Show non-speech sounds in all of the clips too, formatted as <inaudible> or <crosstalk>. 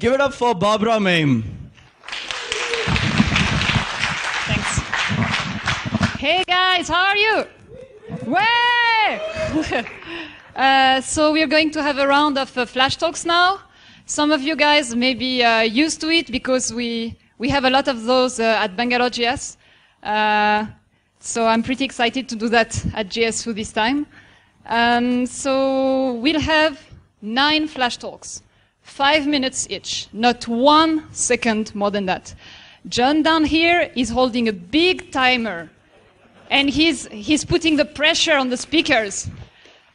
Give it up for Barbara Mame. Thanks. Hey guys, how are you? Way! <laughs> uh, so we're going to have a round of uh, flash talks now. Some of you guys may be uh, used to it because we we have a lot of those uh, at Bangalore.js. Uh, so I'm pretty excited to do that at JSFoo this time. Um, so we'll have nine flash talks, five minutes each, not one second more than that. John down here is holding a big timer and he's, he's putting the pressure on the speakers.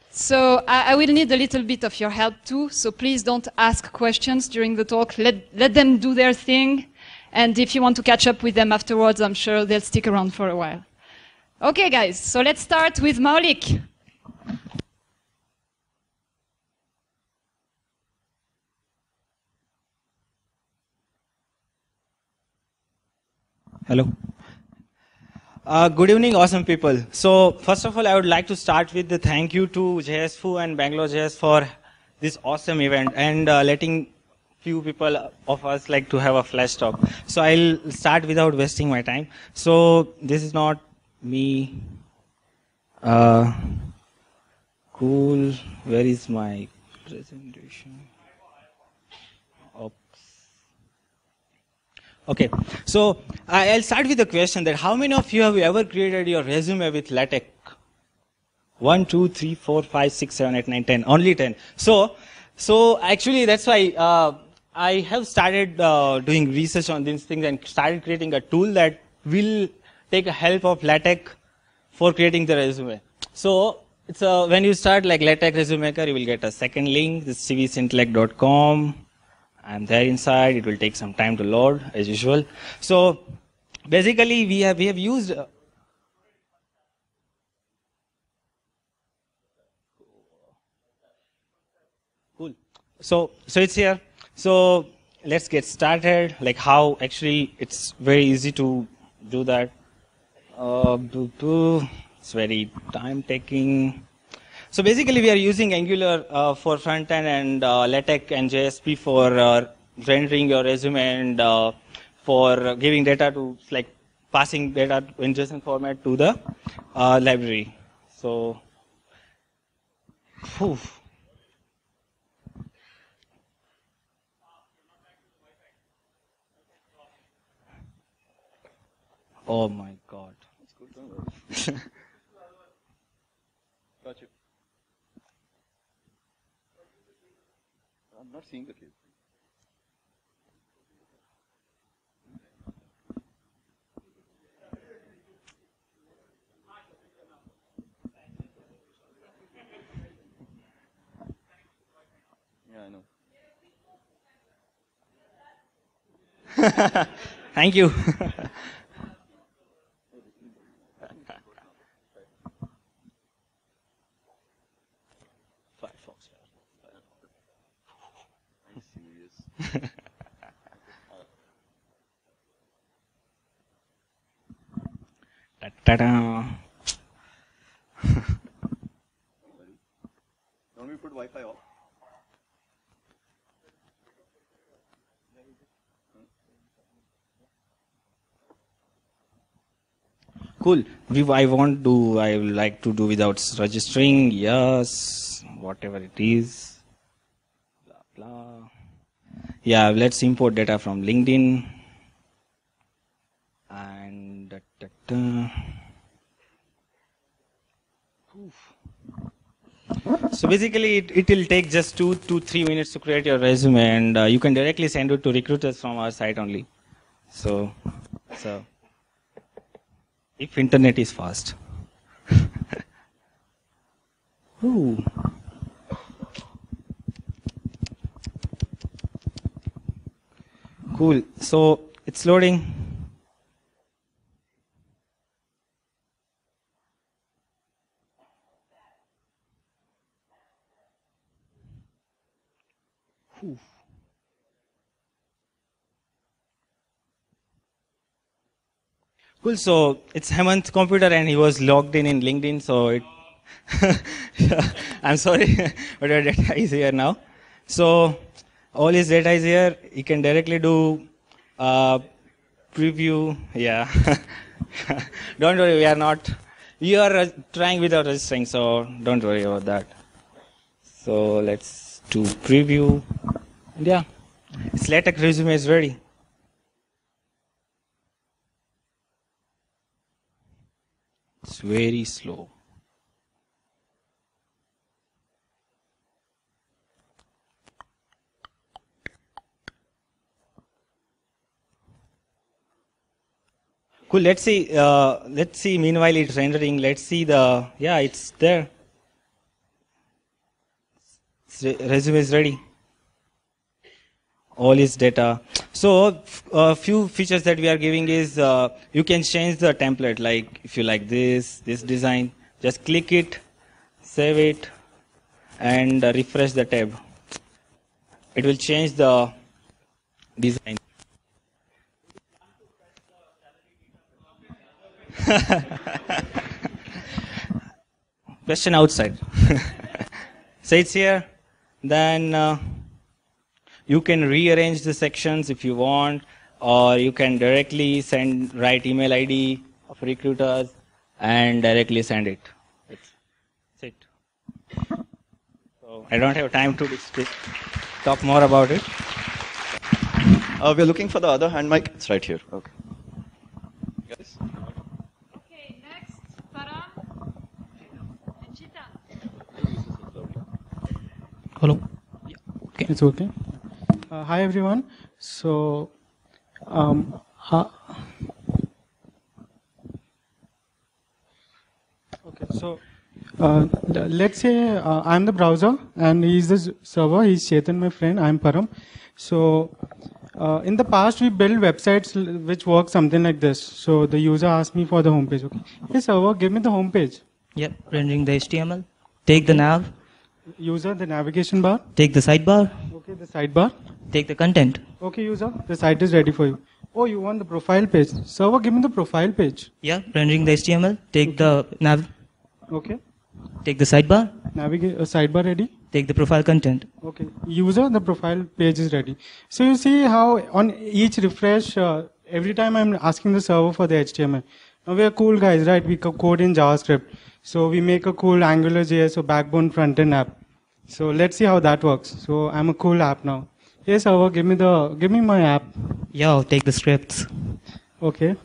So I, I, will need a little bit of your help too. So please don't ask questions during the talk. Let, let them do their thing. And if you want to catch up with them afterwards, I'm sure they'll stick around for a while. Okay, guys. So let's start with Maulik. Hello. Uh, good evening, awesome people. So, first of all, I would like to start with the thank you to JSFoo and Bangalore JS for this awesome event and uh, letting few people of us like to have a flash talk. So, I'll start without wasting my time. So, this is not me. Uh, cool. Where is my presentation? Okay, so I'll start with the question that how many of you have ever created your resume with LaTeX? One, two, three, four, five, six, seven, eight, nine, ten. Only ten. So, so actually that's why uh, I have started uh, doing research on these things and started creating a tool that will take a help of LaTeX for creating the resume. So it's a, when you start like LaTeX Resume Maker, you will get a second link, this cvsintellect.com and there inside. It will take some time to load as usual. So basically we have we have used uh, cool. So so it's here. So let's get started. Like how actually it's very easy to do that. Uh, it's very time taking so basically, we are using Angular uh, for front end and uh, LaTeX and JSP for uh, rendering your resume and uh, for giving data to like passing data in JSON format to the uh, library. So, whew. oh my god. <laughs> not seeing the. Yeah, I know. <laughs> Thank you. <laughs> Ta-da! Don't we put Wi-Fi off? Cool. We, I want to, I like to do without registering. Yes. Whatever it is. Blah, blah. Yeah, let's import data from LinkedIn. And da, da, da. So basically, it, it will take just two to three minutes to create your resume, and uh, you can directly send it to recruiters from our site only. So, so if internet is fast. <laughs> Ooh. Cool. So it's loading. Cool. So it's Hemant's computer and he was logged in in LinkedIn. So it, <laughs> I'm sorry, <laughs> but your data is here now. So, all his data is here. He can directly do uh, preview. Yeah. <laughs> don't worry, we are not. You are uh, trying without registering, so don't worry about that. So let's do preview. Yeah. Its LaTeX resume is ready. It's very slow. Cool. Let's see. Uh, let's see. Meanwhile, it's rendering. Let's see the. Yeah, it's there. Resume is ready. All is data. So, a few features that we are giving is uh, you can change the template. Like if you like this, this design, just click it, save it, and uh, refresh the tab. It will change the design. <laughs> question outside. <laughs> so it's here. Then uh, you can rearrange the sections if you want, or you can directly send write email ID of recruiters and directly send it. That's it. So I don't have time to speak, talk more about it. Uh, we're looking for the other hand mic. It's right here. Okay. Guys? Okay, next, Param and Chita. Hello. Okay. It's okay. Uh, hi everyone. So, um, uh, okay. So, uh, let's say uh, I'm the browser and he's the server. He's Chetan, my friend. I'm Param. So, uh, in the past, we built websites which work something like this. So the user asks me for the homepage. Okay. Hey server, give me the homepage. Yep, rendering the HTML. Take the nav, User, the navigation bar. take the sidebar, Okay, the sidebar. Take the content. Okay, user, the site is ready for you. Oh, you want the profile page. Server, give me the profile page. Yeah, rendering the HTML. Take the nav, Okay. take the sidebar, Navigate, uh, sidebar ready. take the profile content. Okay. User, the profile page is ready. So you see how on each refresh, uh, every time I'm asking the server for the HTML. Now we are cool guys, right? We code in JavaScript. So we make a cool Angular JS or backbone front-end app. So let's see how that works. So I'm a cool app now. Hey server, give me the, give me my app. Yeah, I'll take the scripts. Okay.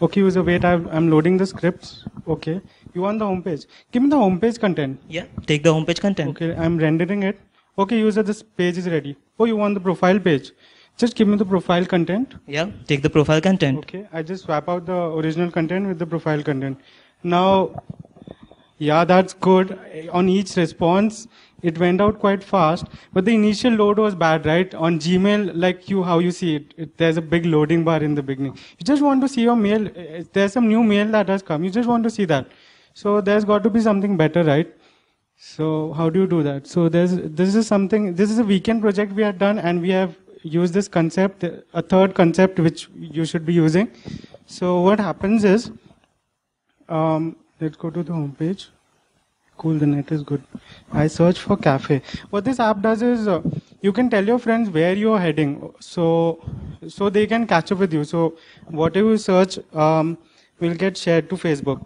Okay, user, wait, I'm, I'm loading the scripts. Okay. You want the homepage. Give me the homepage content. Yeah, take the homepage content. Okay, I'm rendering it. Okay, user, this page is ready. Oh, you want the profile page. Just give me the profile content. Yeah, take the profile content. Okay, I just swap out the original content with the profile content. Now, yeah, that's good. On each response, it went out quite fast, but the initial load was bad, right? On Gmail, like you, how you see it, it there's a big loading bar in the beginning. You just want to see your mail. eh, There's some new mail that has come. You just want to see that. So there's got to be something better, right? So how do you do that? So there's this is something. This is a weekend project we have done, and we have used this concept, a third concept which you should be using. So what happens is, um, let's go to the homepage. Cool, the net is good. I search for cafe. What this app does is, uh, you can tell your friends where you are heading, so so they can catch up with you. So whatever you search um, will get shared to Facebook.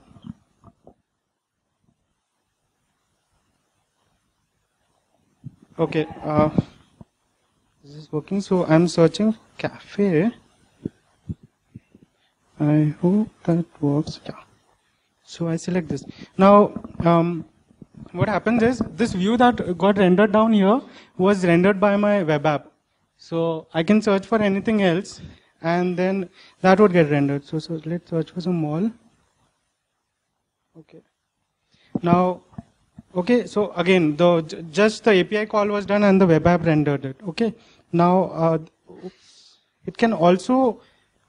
Okay. Uh, this is working. So I'm searching cafe. I hope that works. Yeah. So I select this. Now, um, what happens is this view that got rendered down here was rendered by my web app. So I can search for anything else and then that would get rendered. So, so let's search for some mall. Okay. Now, okay, so again, the just the API call was done and the web app rendered it. Okay. Now, uh, it can also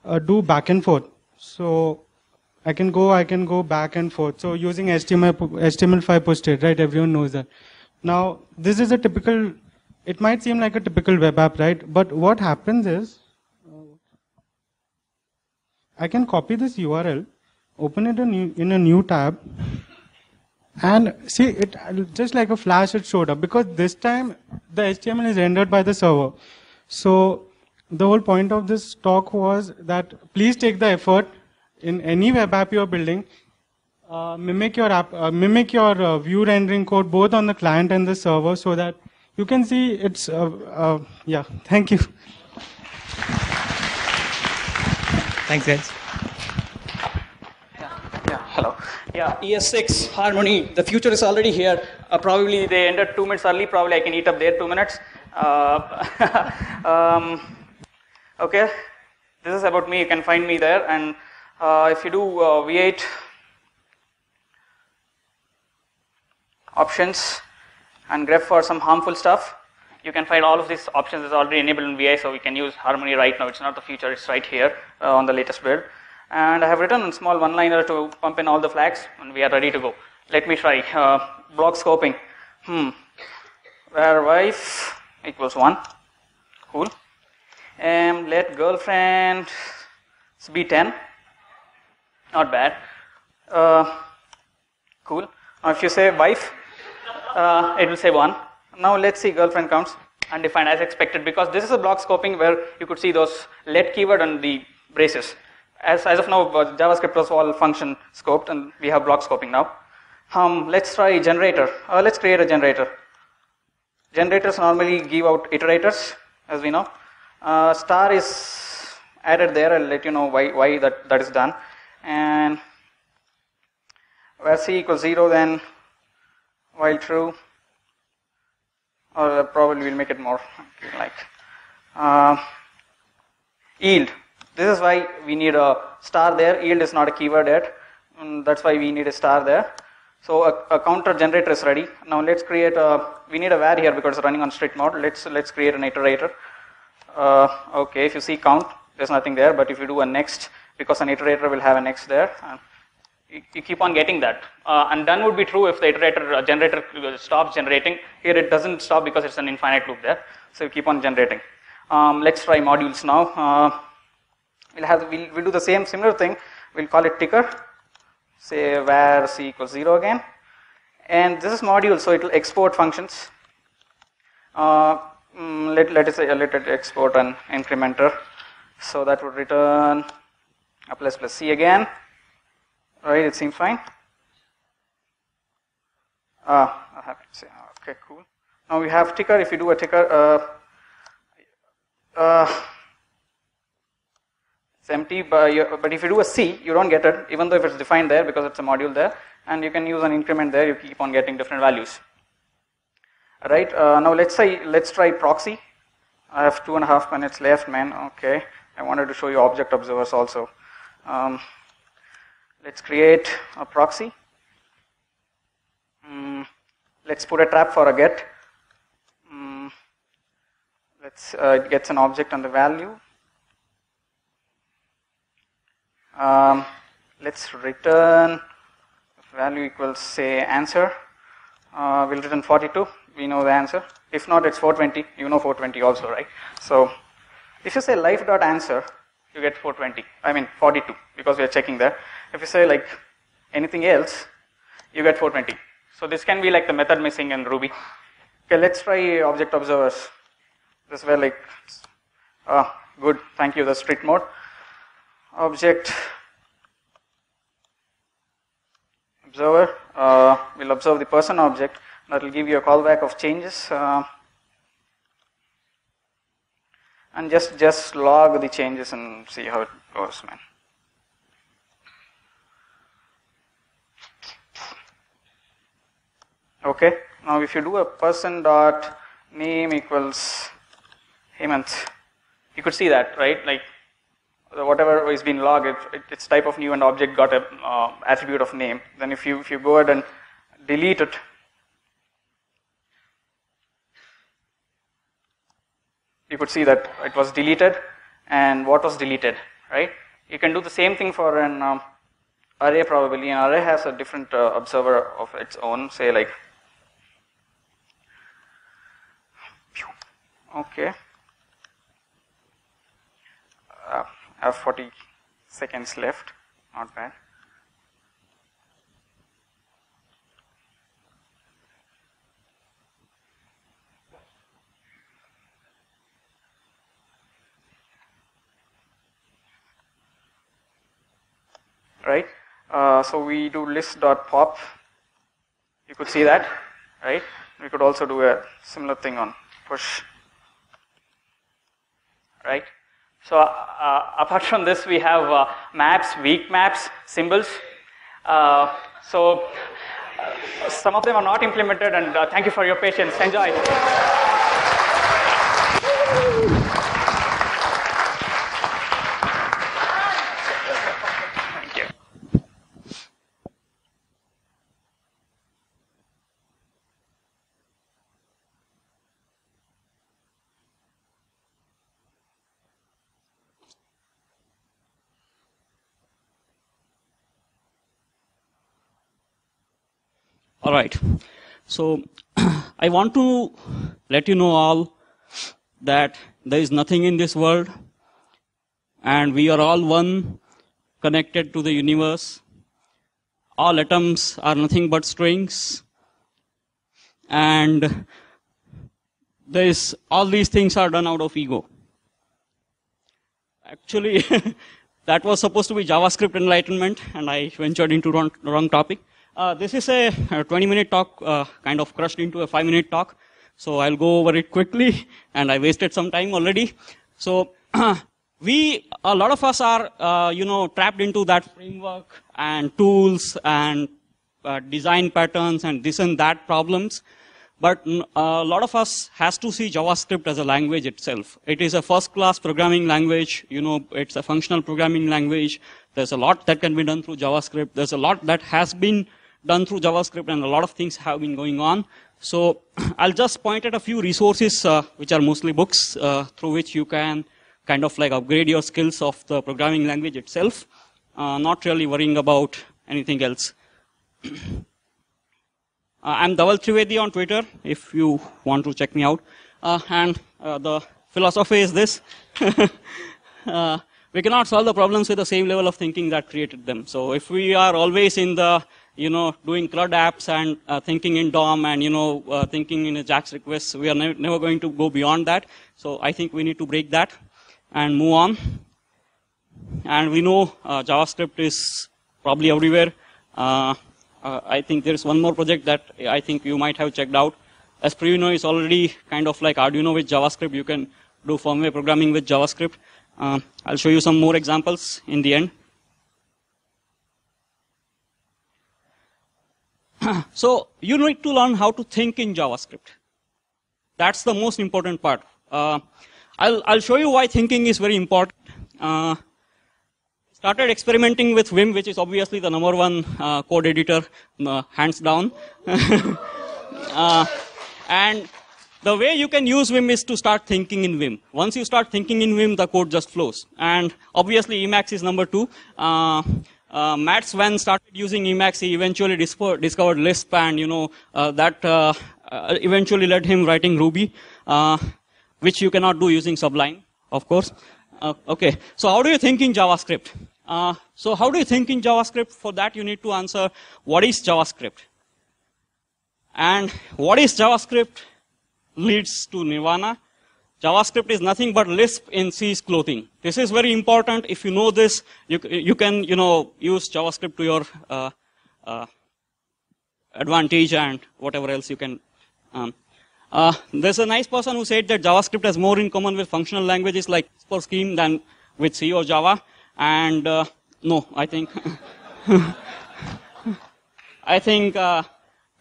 uh, do back and forth. So I can go, I can go back and forth. So using HTML, HTML5 pushState, right? Everyone knows that. Now, this is a typical, it might seem like a typical web app, right? But what happens is, I can copy this URL, open it in a new tab, and see it just like a flash it showed up because this time the HTML is rendered by the server. So the whole point of this talk was that please take the effort in any web app you're building, uh, mimic your app, uh, mimic your uh, view rendering code both on the client and the server, so that you can see it's. Uh, uh, yeah, thank you. Thanks, guys. Yeah, hello. Yeah, ES6 Harmony. The future is already here. Uh, probably they ended two minutes early. Probably I can eat up their two minutes. Uh, <laughs> um, okay, this is about me. You can find me there. And if you do uh, V8 options and grep for some harmony stuff, you can find all of these options is already enabled in V8, so we can use Harmony right now. It's not the future, it's right here uh, on the latest build. And I have written a small one-liner to pump in all the flags, and we are ready to go. Let me try. Uh, block scoping. Hmm. Where wife equals 1. Cool. And let girlfriend be 10. Not bad. Uh, cool. Now if you say wife, uh, it will say 1. Now let's see girlfriend counts undefined as expected because this is a block scoping where you could see those let keyword and the braces. As, as of now, uh, JavaScript was all function scoped and we have block scoping now. Um, let's try generator. Uh, let's create a generator. Generators normally give out iterators, as we know. Uh, star is added there. I'll let you know why, why that, that is done. And where c equals 0, then while true, or probably we'll make it more like uh, yield. This is why we need a star there. Yield is not a keyword yet. And that's why we need a star there. So a, a, counter generator is ready. Now let's create a. We need a var here because it's running on strict mode. Let's let's create an iterator. Uh, okay, if you see count, there's nothing there. But if you do a next, because an iterator will have an x there, you, you, keep on getting that. Uh, and done would be true if the iterator uh, generator stops generating. Here it doesn't stop because it's an infinite loop there. So you keep on generating. Um, let's try modules now. Uh, we'll have we'll, we'll do the same similar thing. We'll call it ticker. Say var c equals zero again. And this is module, so it will export functions. Uh, mm, let let us say let it export an incrementer. So that would return plus plus c again. Right, it seems fine. Ah, I have to say, okay, cool. Now we have ticker. If you do a ticker, uh, uh, it's empty, but, you, but if you do a C, you don't get it, even though if it's defined there because it's a module there, and you can use an increment there, you keep on getting different values. Right, uh, now let's say, let's try proxy. I have two and a half minutes left, man, okay. I wanted to show you object observers also. Um, let's create a proxy. Mm, let's put a trap for a get. Mm, let's uh, it gets an object and the value. Um, let's return value equals say answer. Uh, we'll return 42. We know the answer. If not, it's 420. You know 420 also, right? So if you say life dot answer, you get 420. I mean 42 because we are checking there. If you say like anything else, you get 420. So this can be like the method missing in Ruby. Okay, let's try object observers. This where like, ah, good, thank you, the strict mode. Object observer, uh, will observe the person object. That will give you a callback of changes. Uh, and just, just log the changes and see how it goes, man. Okay. Now, if you do a person dot name equals Hemant, you could see that, right? Like whatever is being logged, it, it, its type of new and object got a uh, attribute of name. Then if you if you go ahead and delete it, you could see that it was deleted and what was deleted, right? You can do the same thing for an um, array probably. An array has a different uh, observer of its own, say like Okay. Uh, I have 40 seconds left. Not bad. Right? Uh, so we do list.pop. You could see that, right? We could also do a similar thing on push, right? So uh, <laughs> apart from this, we have uh, maps, weak maps, symbols. Uh, so uh, some of them are not implemented, and uh, thank you for your patience. Enjoy. Thank you. All right. So <clears throat> I want to let you know all that there is nothing in this world and we are all one connected to the universe. All atoms are nothing but strings and there is all these things are done out of ego. Actually, <laughs> that was supposed to be JavaScript enlightenment, and I ventured into wrong, wrong topic. Uh, this is a, 20 minute talk, uh, kind of crushed into a 5 minute talk. So I'll go over it quickly, and I wasted some time already. So, <clears throat> we, a lot of us are, uh, you know, trapped into that framework and tools and uh, design patterns and this and that problems. But a lot of us has to see JavaScript as a language itself. It is a first-class programming language. You know, it's a functional programming language. There's a lot that can be done through JavaScript. There's a lot that has been done through JavaScript, and a lot of things have been going on. So <clears throat> I'll just point at a few resources, uh, which are mostly books, uh, through which you can kind of like upgrade your skills of the programming language itself, uh, not really worrying about anything else. <clears throat> Uh, I'm Dhaval Trivedi on Twitter if you want to check me out. Uh, and uh, the philosophy is this. <laughs> We cannot solve the problems with the same level of thinking that created them. So if we are always in the, you know, doing CRUD apps and uh, thinking in DOM and, you know, uh, thinking in AJAX request, we are ne- never going to go beyond that. So I think we need to break that and move on. And we know JavaScript is probably everywhere. Uh, uh, I think there's one more project that I think you might have checked out. Espruino is already kind of like Arduino with JavaScript. You can do firmware programming with JavaScript. Uh, I'll show you some more examples in the end. <clears throat> so you need to learn how to think in JavaScript. That's the most important part. Uh, I'll, I'll show you why thinking is very important. Uh, started experimenting with Vim, which is obviously the number one uh, code editor, uh, hands down. <laughs> uh, and the way you can use Vim is to start thinking in Vim. Once you start thinking in Vim, the code just flows. And obviously Emacs is number two. Uh, Matt Swen started using Emacs. He eventually discovered Lisp, and you know uh, that uh, uh, eventually led him writing Ruby, uh, which you cannot do using Sublime, of course. Uh, okay, so how do you think in JavaScript? So how do you think in JavaScript? For that, you need to answer what is JavaScript, and what is JavaScript leads to Nirvana. JavaScript is nothing but Lisp in C's clothing. This is very important. If you know this, you, you can, you know, use JavaScript to your uh, uh, advantage and whatever else you can. Um, uh, there's a nice person who said that JavaScript has more in common with functional languages like for Scheme than with C or Java. And uh, no, I think <laughs> I think uh,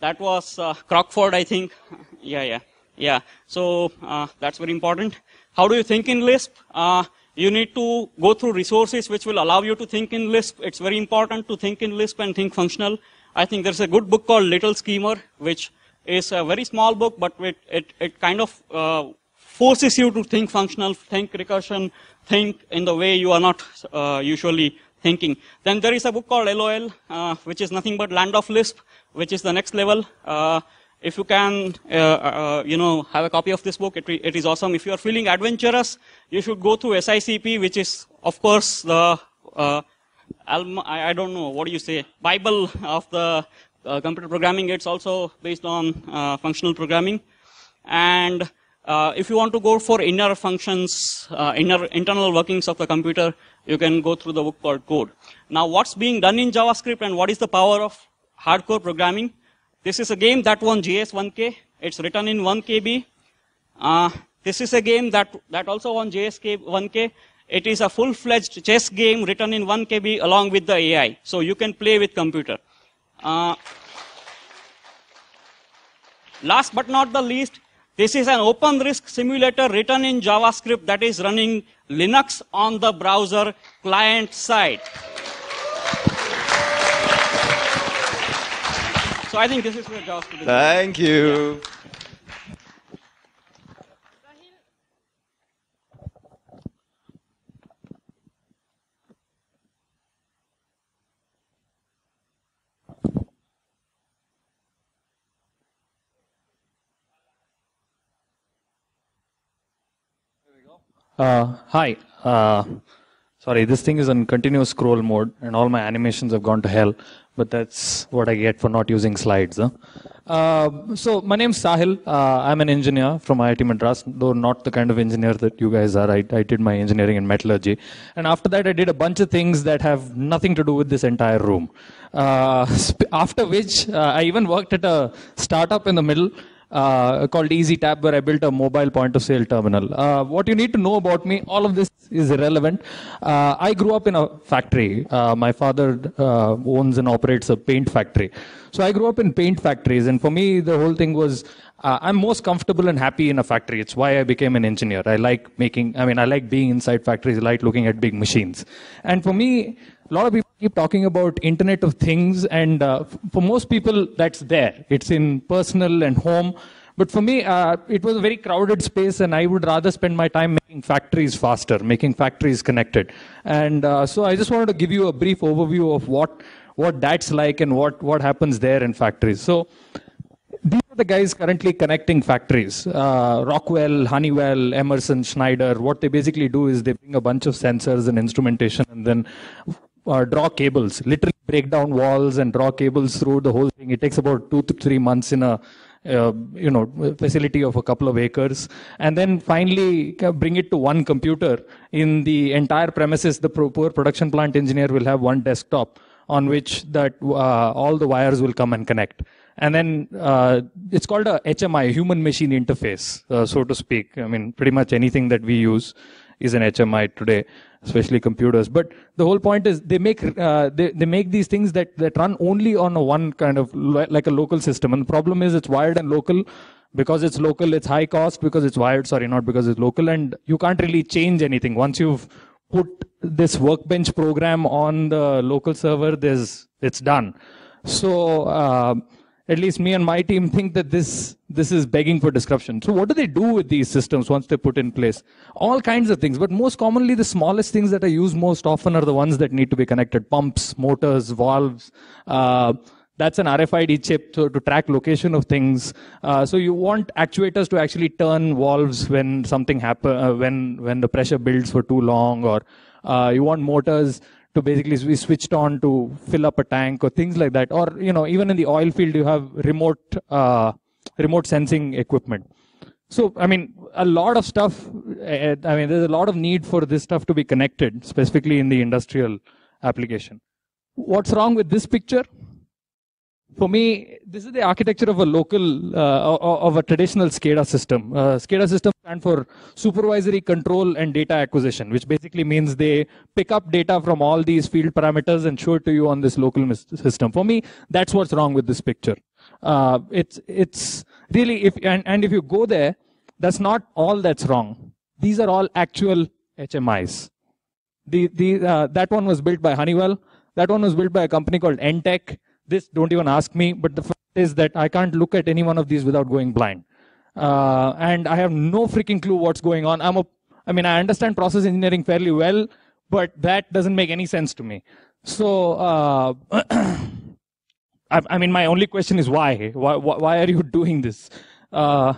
that was uh, Crockford. I think, <laughs> yeah, yeah. Yeah, so uh, that's very important. How do you think in Lisp? Uh, you need to go through resources which will allow you to think in Lisp. It's very important to think in Lisp and think functional. I think there's a good book called Little Schemer, which is a very small book, but it, it, it kind of uh, forces you to think functional, think recursion, think in the way you are not uh, usually thinking. Then there is a book called LOL, uh, which is nothing but Land of Lisp, which is the next level. If you can, uh, uh, you know, have a copy of this book, it, it is awesome. If you are feeling adventurous, you should go through SICP, which is, of course, the, uh, I, don't know, what do you say, Bible of the uh, computer programming. It's also based on uh, functional programming. And Uh, if you want to go for inner functions, inner internal workings of the computer, you can go through the book called Code. Now, what's being done in JavaScript and what is the power of hardcore programming? This is a game that won JS 1K. It's written in 1 KB. Uh, this is a game that, that also won JS 1K. It is a full-fledged chess game written in 1 KB along with the AI. So you can play with computer. Uh, last but not the least, this is an OpenRISC simulator written in JavaScript that is running Linux on the browser client side. So I think this is where JavaScript is. Thank you. Uh, hi. Uh, sorry, this thing is in continuous scroll mode, and all my animations have gone to hell. But that's what I get for not using slides. Huh? Uh, so my name's Sahil. Uh, I'm an engineer from IIT Madras, though not the kind of engineer that you guys are. I, I did my engineering in metallurgy, and after that I did a bunch of things that have nothing to do with this entire room. Uh, <laughs> after which uh, I even worked at a startup in the middle uh, called EasyTap, where I built a mobile point of sale terminal. Uh, what you need to know about me, all of this is irrelevant. Uh, I grew up in a factory. Uh, my father uh, owns and operates a paint factory. So I grew up in paint factories, and for me, the whole thing was uh, I'm most comfortable and happy in a factory. It's why I became an engineer. I like making, I mean, I like being inside factories. I like looking at big machines. And for me, a lot of people keep talking about Internet of Things, and uh, for most people, that's there. It's in personal and home. But for me, uh, it was a very crowded space, and I would rather spend my time making factories faster, making factories connected. And uh, so I just wanted to give you a brief overview of what what that's like and what what happens there in factories. So these are the guys currently connecting factories. Uh, Rockwell, Honeywell, Emerson, Schneider. What they basically do is they bring a bunch of sensors and instrumentation and then uh, draw cables, literally break down walls and draw cables through the whole thing. It takes about two to three months in a uh, you know facility of a couple of acres, and then finally bring it to one computer in the entire premises. The poor production plant engineer will have one desktop on which that uh, all the wires will come and connect. And then uh, it's called a HMI, human machine interface, uh, so to speak. I mean, pretty much anything that we use is an HMI today, especially computers. But the whole point is they make uh, they, they make these things that, that run only on a one kind of lo- like a local system. And the problem is it's wired and local. Because it's local, it's high cost. Because it's wired, sorry, not because it's local, and you can't really change anything once you've put this workbench program on the local server. There's it's done. So. Uh, at least me and my team think that this this is begging for disruption. So what do they do with these systems once they're put in place? All kinds of things, but most commonly the smallest things that are used most often are the ones that need to be connected: pumps, motors, valves. Uh, that's an RFID chip to, to track location of things. Uh, so you want actuators to actually turn valves when something happen, uh, when when the pressure builds for too long, or uh, you want motors to basically be switched on to fill up a tank or things like that. Or you know, even in the oil field, you have remote uh, remote sensing equipment. So I mean, a lot of stuff. uh, I mean, there's a lot of need for this stuff to be connected, specifically in the industrial application. What's wrong with this picture? For me, this is the architecture of a local, uh, of a traditional SCADA system. Uh, SCADA system stand for supervisory control and data acquisition, which basically means they pick up data from all these field parameters and show it to you on this local system. For me, that's what's wrong with this picture. Uh, it's it's really if and, and if you go there, that's not all that's wrong. These are all actual HMIs. The the uh, that one was built by Honeywell. That one was built by a company called Entech. This don't even ask me, but the fact is that I can't look at any one of these without going blind, uh, and I have no freaking clue what's going on. I'm a, I mean, I understand process engineering fairly well, but that doesn't make any sense to me. So. <clears throat> I, I mean, my only question is why? Why, why, why are you <laughs> doing this? Uh,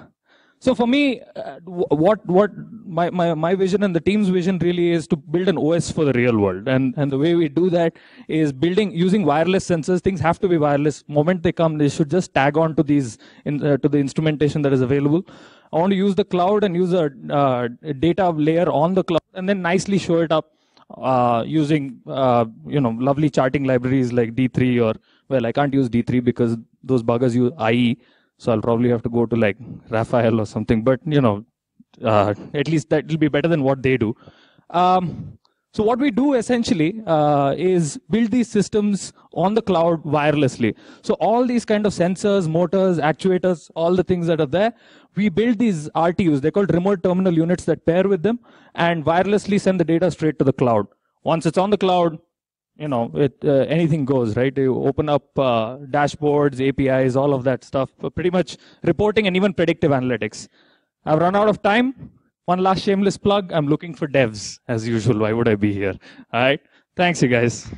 so for me, uh, what what my, my my vision and the team's vision really is to build an OS for the real world, and and the way we do that is building using wireless sensors. Things have to be wireless. Moment they come, they should just tag on to these in, uh, to the instrumentation that is available. I want to use the cloud and use a uh, data layer on the cloud and then nicely show it up uh, using uh, you know lovely charting libraries like D3 or well I can't use D3 because those buggers use IE so I'll probably have to go to like Raphael or something but you know uh, at least that will be better than what they do. Um, so what we do essentially uh, is build these systems on the cloud wirelessly. So all these kind of sensors, motors, actuators, all the things that are there, we build these RTUs. They're called remote terminal units that pair with them and wirelessly send the data straight to the cloud. Once it's on the cloud, you know, it, uh, anything goes, right? You open up uh, dashboards, APIs, all of that stuff, pretty much reporting and even predictive analytics. I've run out of time. One last shameless plug. I'm looking for devs as usual. Why would I be here? All right. Thanks, you guys.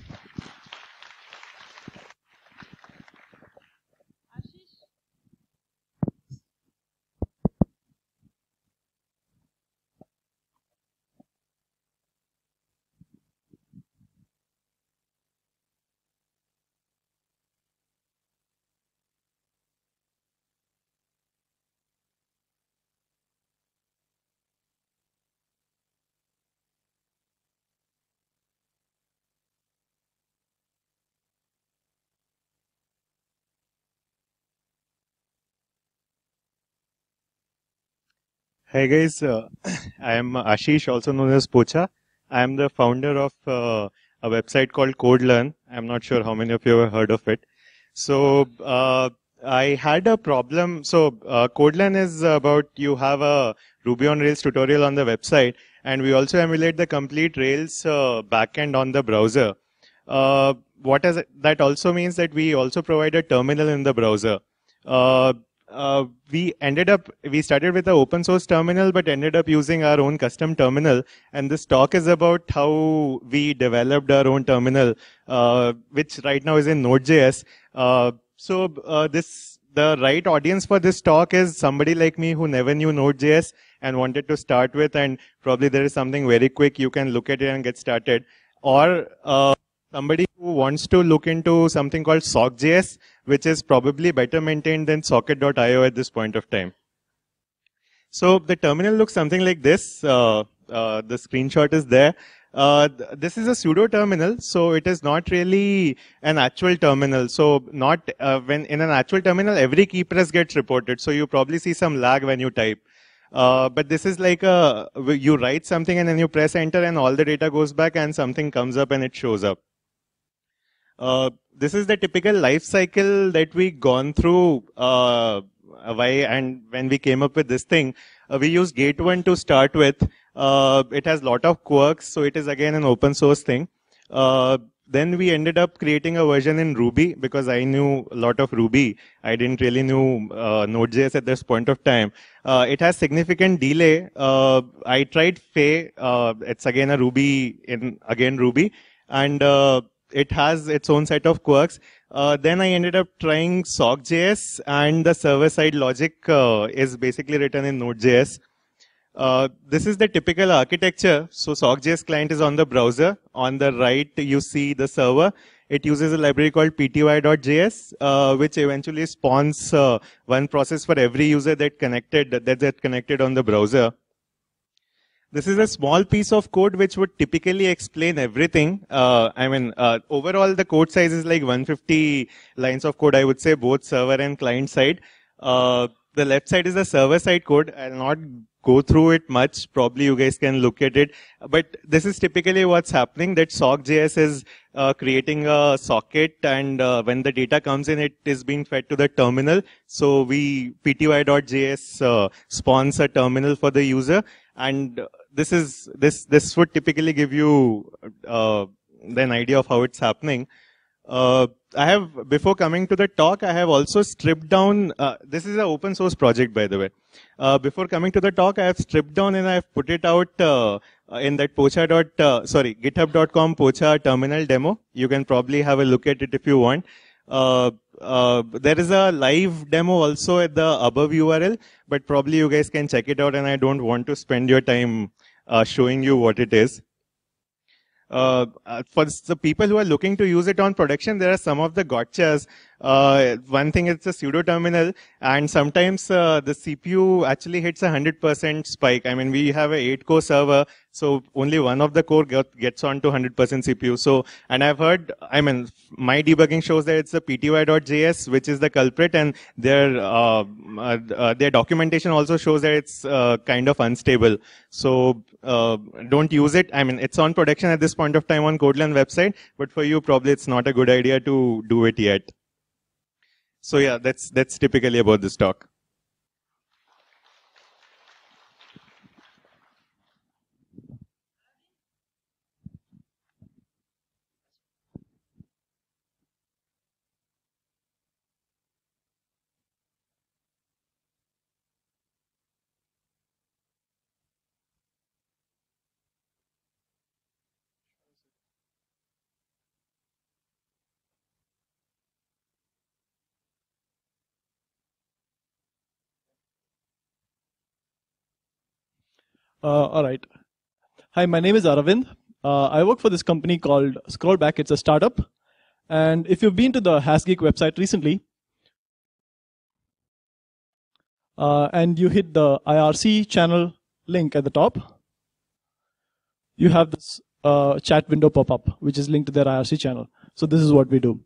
Hey guys, uh, I am Ashish, also known as Pocha. I am the founder of uh, a website called CodeLearn. I'm not sure how many of you have heard of it. So uh, I had a problem. So uh, CodeLearn is about you have a Ruby on Rails tutorial on the website, and we also emulate the complete Rails uh, backend on the browser. Uh, what it? that also means that we also provide a terminal in the browser. Uh, we ended up we started with the open source terminal but ended up using our own custom terminal. And this talk is about how we developed our own terminal uh, which right now is in node.js uh, so uh, this the right audience for this talk is somebody like me who never knew node.js and wanted to start with. And probably there is something very quick. You can look at it and get started. Or uh, somebody who wants to look into something called sock.js which is probably better maintained than socket.io at this point of time. So the terminal looks something like this. Uh, uh, the screenshot is there. Uh, th- this is a pseudo terminal, so it is not really an actual terminal. So not uh, when in an actual terminal, every key press gets reported. So you probably see some lag when you type. Uh, but this is like a you write something and then you press enter and all the data goes back and something comes up and it shows up. Uh, this is the typical life cycle that we gone through uh, why and when we came up with this thing. Uh, we use gate one to start with. Uh, it has a lot of quirks so it is again an open source thing. Uh, then we ended up creating a version in ruby because i knew a lot of ruby. I didn't really know node.js at this point of time. Uh, it has significant delay. I tried Fei it's again a ruby in again ruby. And it has its own set of quirks. Uh, then I ended up trying Sock.js and the server-side logic uh, is basically written in Node.js. Uh, this is the typical architecture. So Sock.js client is on the browser. On the right, you see the server. It uses a library called pty.js, uh, which eventually spawns uh, one process for every user that connected that that connected on the browser. This is a small piece of code which would typically explain everything. Uh, I mean, uh, overall the code size is like 150 lines of code, I would say, both server and client side. Uh, the left side is the server side code. I'll not go through it much. Probably you guys can look at it. But this is typically what's happening that SockJS is uh, creating a socket and uh, when the data comes in, it is being fed to the terminal. So we, pty.js uh, spawns a terminal for the user and this is this this would typically give you uh, an idea of how it's happening. Uh, I have before coming to the talk, I have also stripped down. Uh, this is an open source project, by the way. Uh, before coming to the talk, I have stripped down and I have put it out uh, in that pocha dot uh, sorry github.com pocha terminal demo. You can probably have a look at it if you want. Uh, uh, there is a live demo also at the above URL, but probably you guys can check it out and I don't want to spend your time uh, showing you what it is. For the people who are looking to use it on production, there are some of the gotchas. Uh, one thing it's a pseudo terminal, and sometimes uh, the CPU actually hits a hundred percent spike. I mean, we have a eight-core server, so only one of the core get, gets on to hundred percent CPU. So, and I've heard, I mean, my debugging shows that it's the pty.js which is the culprit, and their uh, uh, their documentation also shows that it's uh, kind of unstable. So, uh, don't use it. I mean, it's on production at this point of time on CodeLearn website, but for you, probably it's not a good idea to do it yet. So yeah, that's that's typically about this talk. Uh, all right. Hi, my name is Aravind. Uh, I work for this company called Scrollback. It's a startup. And if you've been to the HasGeek website recently, uh, and you hit the IRC channel link at the top, you have this uh, chat window pop up, which is linked to their IRC channel. So this is what we do.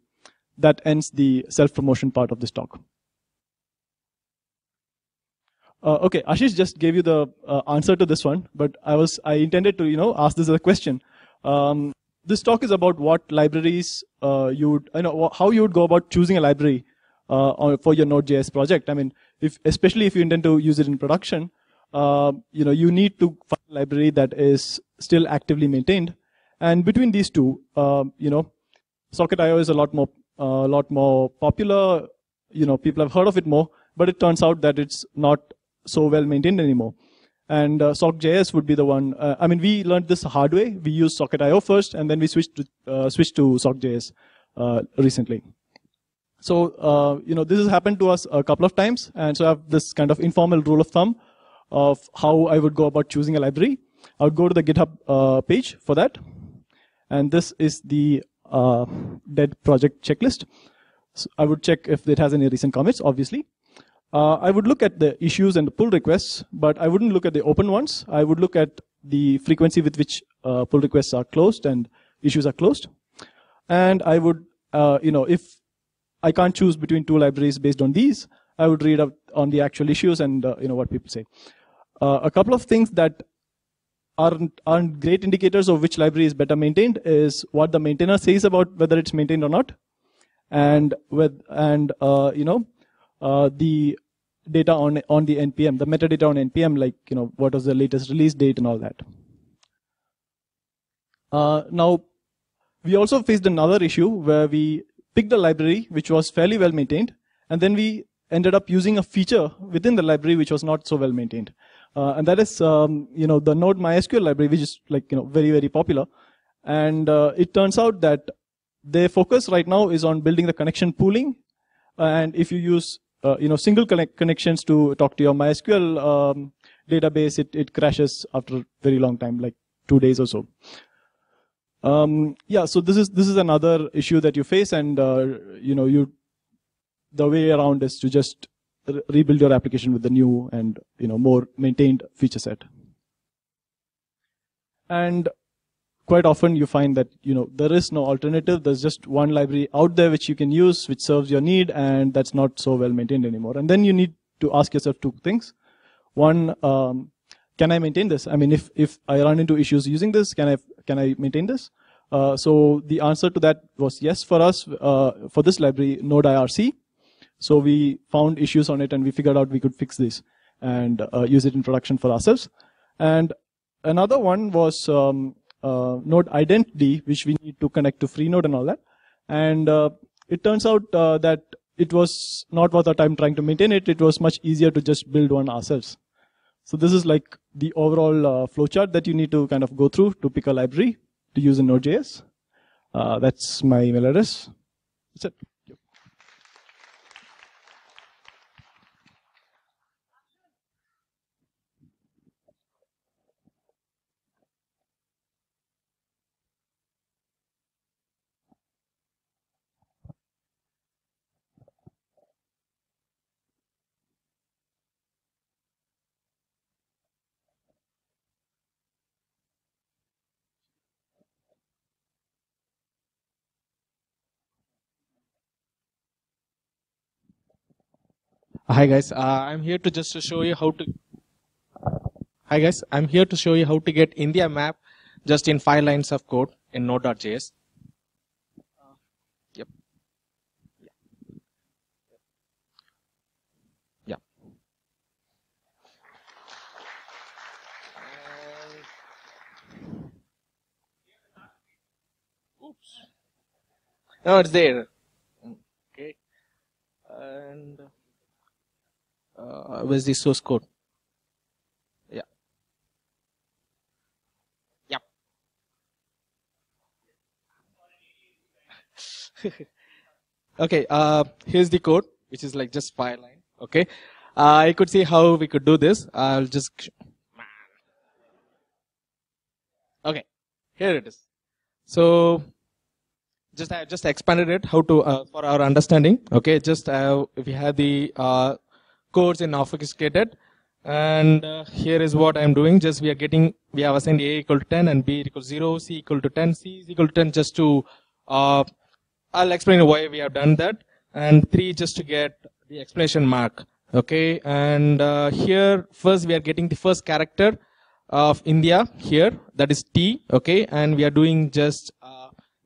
That ends the self-promotion part of this talk. Uh, okay, Ashish just gave you the uh, answer to this one, but I was I intended to you know ask this as a question. Um, this talk is about what libraries uh, you would you know how you would go about choosing a library uh, for your Node.js project. I mean, if especially if you intend to use it in production, uh, you know you need to find a library that is still actively maintained. And between these two, um, you know, Socket.io is a lot more a lot more popular. You know, people have heard of it more, but it turns out that it's not so well maintained anymore. And uh, SockJS would be the one. Uh, I mean, we learned this hard way. We used Socket.io first, and then we switched to uh, switched to SockJS uh, recently. So uh, you know, this has happened to us a couple of times, and so I have this kind of informal rule of thumb of how I would go about choosing a library. I would go to the GitHub uh, page for that, and this is the dead project checklist. So I would check if it has any recent commits, obviously. Uh, I would look at the issues and the pull requests, but I wouldn't look at the open ones. I would look at the frequency with which uh, pull requests are closed and issues are closed. And I would, uh, you know, if I can't choose between two libraries based on these, I would read up on the actual issues and, uh, you know, what people say. Uh, a couple of things that aren't, aren't great indicators of which library is better maintained is what the maintainer says about whether it's maintained or not. And with, and, uh, you know, uh, the data on on the npm, the metadata on npm, like you know what was the latest release date and all that. Uh, now, we also faced another issue where we picked a library which was fairly well maintained, and then we ended up using a feature within the library which was not so well maintained. Uh, and that is, um, you know, the Node MySQL library, which is like, you know, very, very popular. And uh, it turns out that their focus right now is on building the connection pooling. And if you use uh, you know, single connect connections to talk to your MySQL um, database, it, it crashes after a very long time, like two days or so. Um, yeah, so this is this is another issue that you face, and uh, you know, you the way around is to just re rebuild your application with the new and you know more maintained feature set. And quite often you find that you know there is no alternative. There's just one library out there which you can use which serves your need and that's not so well maintained anymore. And then you need to ask yourself two things. One um, can i maintain this? I mean if if i run into issues using this can i can i maintain this? Uh, so the answer to that was yes for us uh, for this library node irc so we found issues on it and we figured out we could fix this and uh, use it in production for ourselves. And another one was um, uh, node identity, which we need to connect to Freenode and all that. And uh, it turns out uh, that it was not worth our time trying to maintain it. It was much easier to just build one ourselves. So this is like the overall uh, flowchart that you need to kind of go through to pick a library to use in Node.js. Uh, that's my email address. That's it. Hi guys, uh, I'm here to just to show you how to. Hi guys, I'm here to show you how to get India map just in five lines of code in Node.js. Uh, yep. Yeah. Oops. No, it's there. Okay. And where's the source code? Yeah. Yep. <laughs> okay. Uh, here's the code, which is like just five line. Okay. Uh, I could see how we could do this. I'll just. Okay. Here it is. So just I just expanded it how to uh, for our understanding. Okay, just uh, we have the uh, codes in obfuscated, and uh, here is what I am doing. Just we are getting we have assigned a equal to 10 and b equal to 0, c equal to 10, c is equal to 10 just to uh, I'll explain why we have done that, and three just to get the explanation mark. Okay, and uh, here first we are getting the first character of India here that is T. Okay, and we are doing just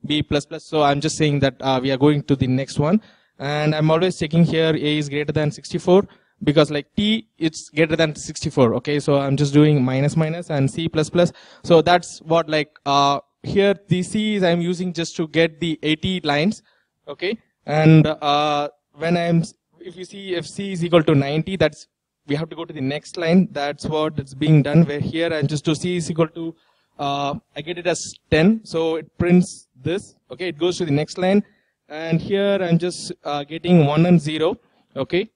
b plus plus. So I'm just saying that uh, we are going to the next one. And I'm always checking here a is greater than 64 because like t it's greater than 64. Okay, so I'm just doing minus minus and c plus plus. So that's what like uh, here the c is I'm using just to get the 80 lines. Okay, and uh, when I'm if you see if c is equal to 90, that's we have to go to the next line. That's what it's being done. Where here I'm just to c is equal to uh, I get it as 10, so it prints this. Okay, it goes to the next line, and here I'm just uh, getting 1 and 0. Okay,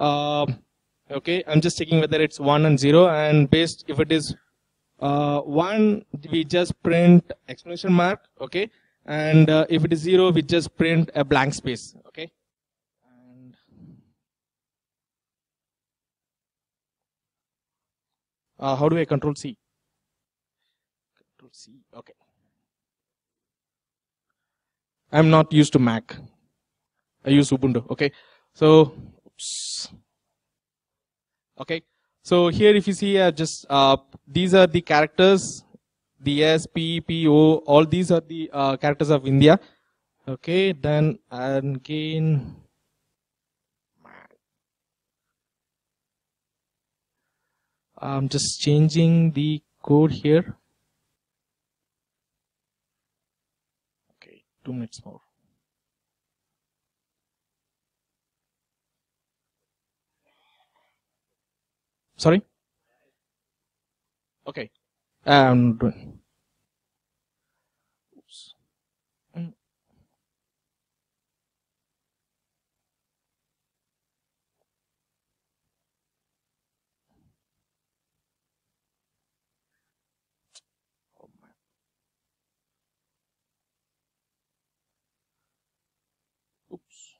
uh, okay, I'm just checking whether it's 1 and 0, and based if it is uh, 1, we just print exclamation mark. Okay, and uh, if it is 0, we just print a blank space. Okay. And uh, how do I control C? Control C. Okay. I'm not used to Mac. I use Ubuntu. Okay. So, okay. So here, if you see, uh, just uh, these are the characters. The S, P, P, O. All these are the uh, characters of India. Okay. Then again. I'm just changing the code here. Okay, two minutes more. Sorry? Okay. Um, doing. Oops. Mm. Oops.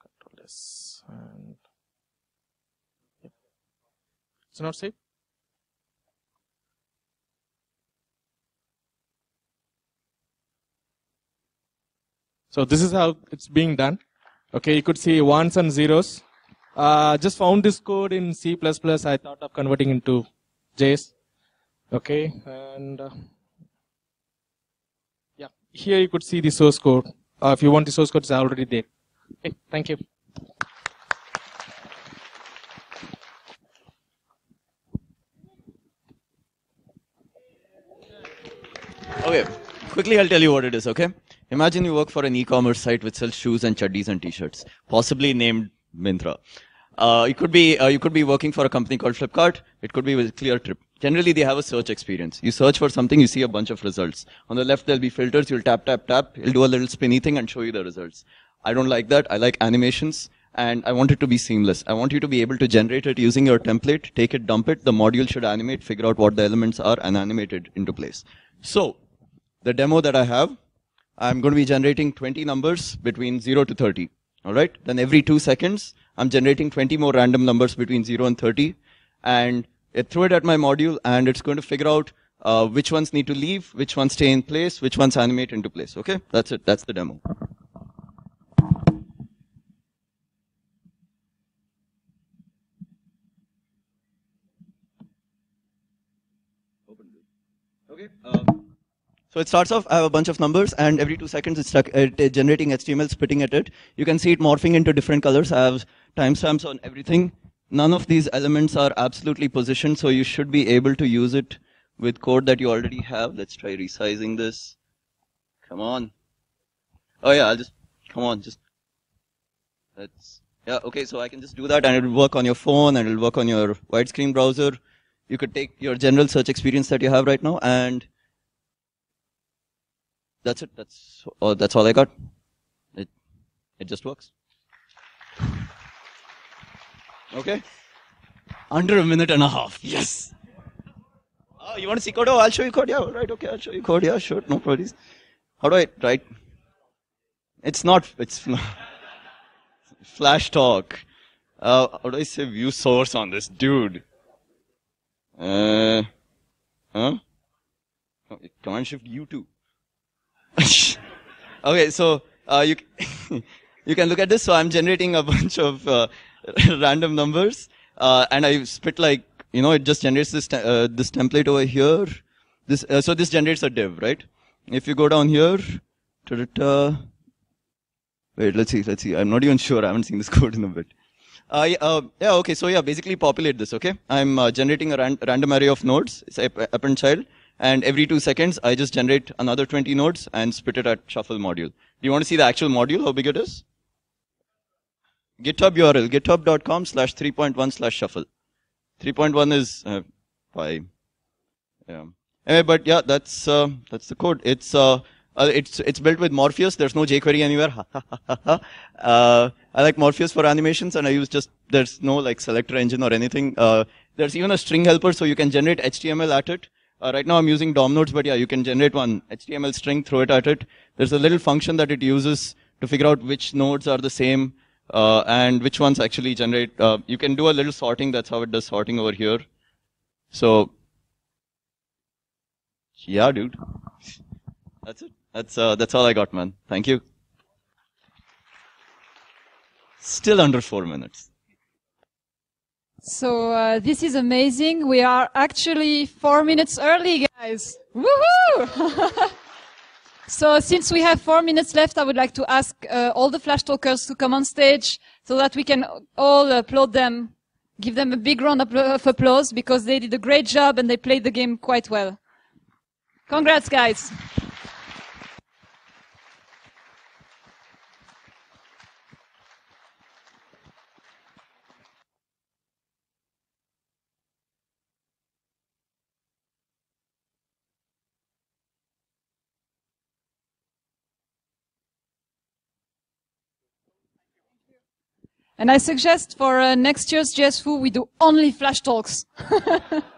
Control S and yep. It's not safe. So this is how it's being done. Okay, you could see ones and zeros. Uh, just found this code in C++. I thought of converting into JS. Okay, and uh, yeah, here you could see the source code. Uh, if you want the source code, it's already there. Okay, thank you. Okay, quickly I'll tell you what it is, okay? Imagine you work for an e-commerce site which sells shoes and chaddis and t-shirts, possibly named Myntra. Uh, it could be, uh, you could be working for a company called Flipkart. It could be with ClearTrip. Generally, they have a search experience. You search for something, you see a bunch of results. On the left, there'll be filters. You'll tap, tap, tap. It'll do a little spinny thing and show you the results. I don't like that. I like animations and I want it to be seamless. I want you to be able to generate it using your template, take it, dump it. The module should animate, figure out what the elements are and animate it into place. So, the demo that I have, I'm going to be generating 20 numbers between 0 to 30. Alright? Then every two seconds, I'm generating 20 more random numbers between 0 and 30. And it throw it at my module and it's going to figure out uh, which ones need to leave, which ones stay in place, which ones animate into place. Okay, that's it. That's the demo. Okay. Um, so it starts off, I have a bunch of numbers, and every two seconds it's generating HTML, spitting at it. You can see it morphing into different colors. I have timestamps on everything. None of these elements are absolutely positioned, so you should be able to use it with code that you already have. Let's try resizing this. Come on. Oh yeah, I'll just, come on, just, let's, yeah, okay, so I can just do that and it'll work on your phone and it'll work on your widescreen browser. You could take your general search experience that you have right now and that's it. That's all, that's all I got. It, it just works. Okay. Under a minute and a half. Yes. Oh, you want to see code? Oh, I'll show you code. Yeah, right. Okay, I'll show you code. Yeah, sure. No worries. How do I write? It's not, it's not. <laughs> Flash talk. Uh, how do I say view source on this? Dude. Uh, huh? Oh, Command Shift U2. <laughs> okay, so, uh, you, <laughs> you can look at this. So I'm generating a <laughs> bunch of, uh, random numbers, uh, and I spit like, you know, it just generates this, te- uh, this template over here. This, uh, so this generates a div, right? If you go down here, ta-da-ta. wait, let's see, let's see. I'm not even sure. I haven't seen this code in a bit. Yeah, uh, yeah, okay. So yeah, basically populate this. Okay, I'm generating a ran- random array of nodes. It's app- append child, and every two seconds I just generate another 20 nodes and spit it at shuffle module. Do you want to see the actual module? How big it is? GitHub URL github.com slash 3.1 slash shuffle. 3.1 is uh, pi. Yeah. Anyway, but yeah, that's uh, that's the code. It's uh, uh, it's it's built with Morpheus. There's no jQuery anywhere. <laughs> uh, I like Morpheus for animations, and I use just there's no like selector engine or anything. Uh, there's even a string helper, so you can generate HTML at it. Uh, right now I'm using DOM nodes, but yeah, you can generate one HTML string, throw it at it. There's a little function that it uses to figure out which nodes are the same uh, and which ones actually generate. Uh, you can do a little sorting. That's how it does sorting over here. So, yeah, dude. That's it. That's uh, that's all I got, man. Thank you. Still under four minutes. So uh, this is amazing. We are actually four minutes early, guys. Woohoo! <laughs> so since we have four minutes left, I would like to ask uh, all the Flash Talkers to come on stage so that we can all applaud them, give them a big round of of applause because they did a great job and they played the game quite well. Congrats, guys. And I suggest for uh, next year's JSFoo, we do only flash talks. <laughs>